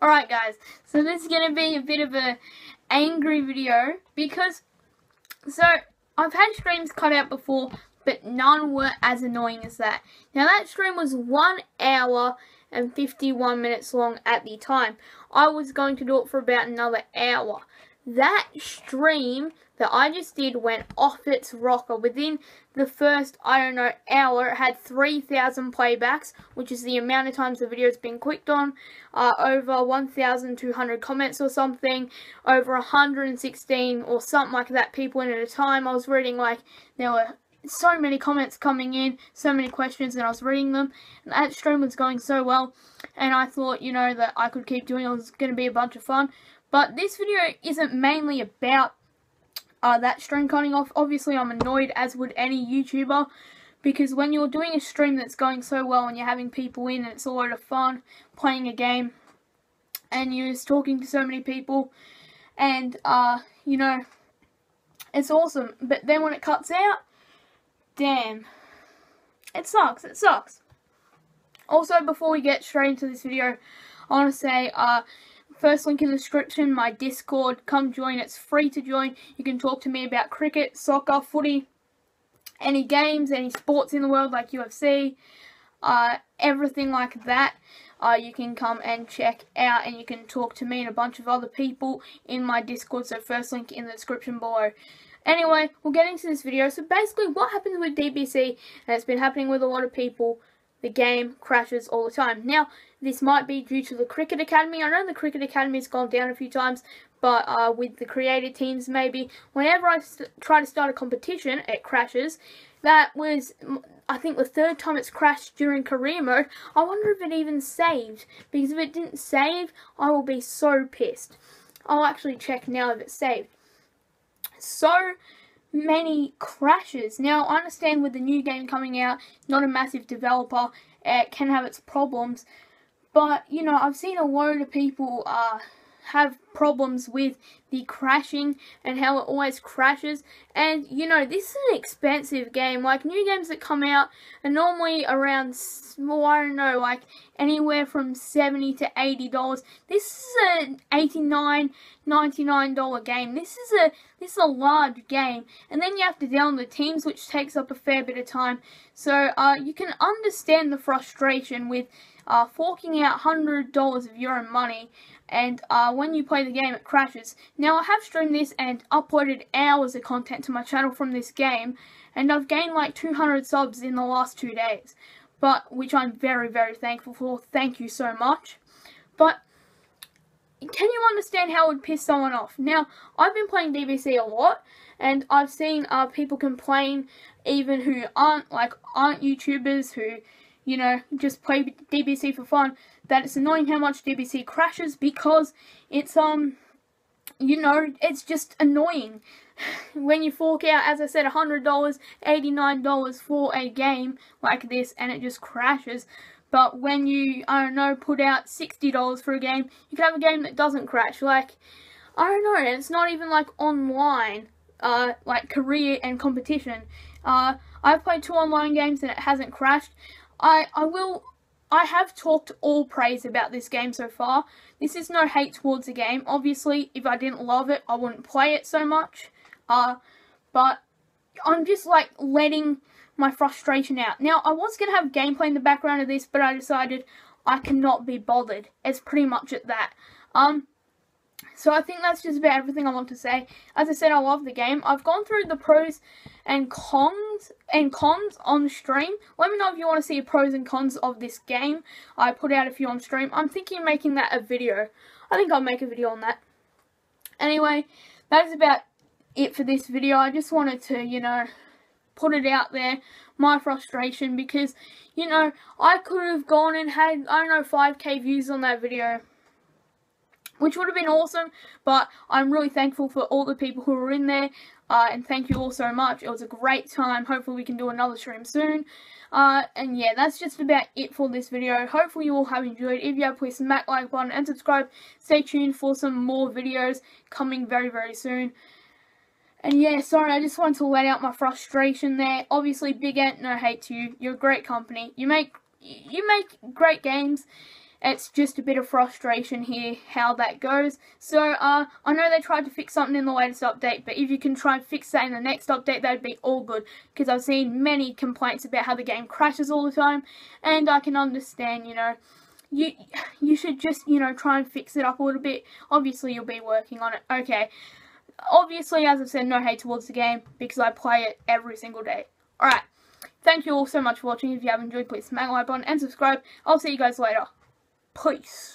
Alright guys, so this is going to be a bit of a angry video because, so I've had streams cut out before, but none were as annoying as that. Now that stream was one hour and 51 minutes long at the time. I was going to do it for about another hour. That stream that I just did went off its rocker. Within the first, I don't know, hour, it had 3,000 playbacks, which is the amount of times the video has been clicked on, uh, over 1,200 comments or something, over 116 or something like that people in at a time. I was reading like, there were so many comments coming in, so many questions, and I was reading them. And that stream was going so well, and I thought, you know, that I could keep doing it. It was going to be a bunch of fun. But this video isn't mainly about uh, that stream cutting off. Obviously, I'm annoyed, as would any YouTuber, because when you're doing a stream that's going so well and you're having people in and it's a lot of fun playing a game, and you're just talking to so many people, and, uh, you know, it's awesome. But then when it cuts out, damn, it sucks, it sucks. Also, before we get straight into this video, I want to say, uh, First link in the description, my Discord. Come join. It's free to join. You can talk to me about cricket, soccer, footy, any games, any sports in the world like UFC, uh, everything like that. Uh, you can come and check out and you can talk to me and a bunch of other people in my Discord. So first link in the description below. Anyway, we'll get into this video. So basically what happens with DBC, and it's been happening with a lot of people, the game crashes all the time. Now, this might be due to the Cricket Academy. I know the Cricket Academy has gone down a few times, but uh, with the created teams, maybe whenever I try to start a competition, it crashes. That was, I think, the third time it's crashed during career mode. I wonder if it even saved, because if it didn't save, I will be so pissed. I'll actually check now if it saved. So many crashes. Now, I understand with the new game coming out, not a massive developer, it can have its problems. But, you know, I've seen a load of people uh, have problems with the crashing and how it always crashes. And, you know, this is an expensive game. Like, new games that come out are normally around, well, I don't know, like anywhere from 70 to $80. This is an $89, $99 game. This is a this is a large game. And then you have to download teams, which takes up a fair bit of time. So, uh, you can understand the frustration with uh, forking out $100 of your own money and uh, when you play the game it crashes. Now I have streamed this and uploaded hours of content to my channel from this game and I've gained like 200 subs in the last two days but which I'm very very thankful for. Thank you so much. But can you understand how it would piss someone off? Now, I've been playing DBC a lot, and I've seen uh, people complain, even who aren't like aren't YouTubers, who you know, just play DBC for fun, that it's annoying how much DBC crashes because it's, um, you know, it's just annoying. when you fork out, as I said, $100, $89 for a game like this and it just crashes. But when you, I don't know, put out $60 for a game, you can have a game that doesn't crash. Like, I don't know, it's not even like online, uh, like career and competition. Uh, I've played two online games and it hasn't crashed. I, I will I have talked all praise about this game so far. This is no hate towards the game. Obviously, if I didn't love it, I wouldn't play it so much. Uh, but I'm just like letting my frustration out. Now, I was going to have gameplay in the background of this, but I decided I cannot be bothered. It's pretty much at that. Um, so I think that's just about everything I want to say. As I said, I love the game. I've gone through the pros and cons and cons on stream. Let me know if you want to see pros and cons of this game. I put out a few on stream. I'm thinking of making that a video. I think I'll make a video on that. Anyway, that is about it for this video. I just wanted to, you know, put it out there, my frustration, because, you know, I could have gone and had, I don't know, 5k views on that video which would have been awesome, but I'm really thankful for all the people who were in there, uh, and thank you all so much. It was a great time. Hopefully we can do another stream soon. Uh, and yeah, that's just about it for this video. Hopefully you all have enjoyed. If you have, please smack like button and subscribe. Stay tuned for some more videos coming very, very soon. And yeah, sorry, I just wanted to let out my frustration there. Obviously, Big Ant, no hate to you. You're a great company. You make you make great games it's just a bit of frustration here how that goes. So uh, I know they tried to fix something in the latest update, but if you can try and fix that in the next update, that'd be all good. Because I've seen many complaints about how the game crashes all the time, and I can understand, you know, you you should just you know try and fix it up a little bit. Obviously, you'll be working on it. Okay. Obviously, as I've said, no hate towards the game because I play it every single day. Alright, thank you all so much for watching. If you have enjoyed, please smack like button and subscribe. I'll see you guys later. Peace.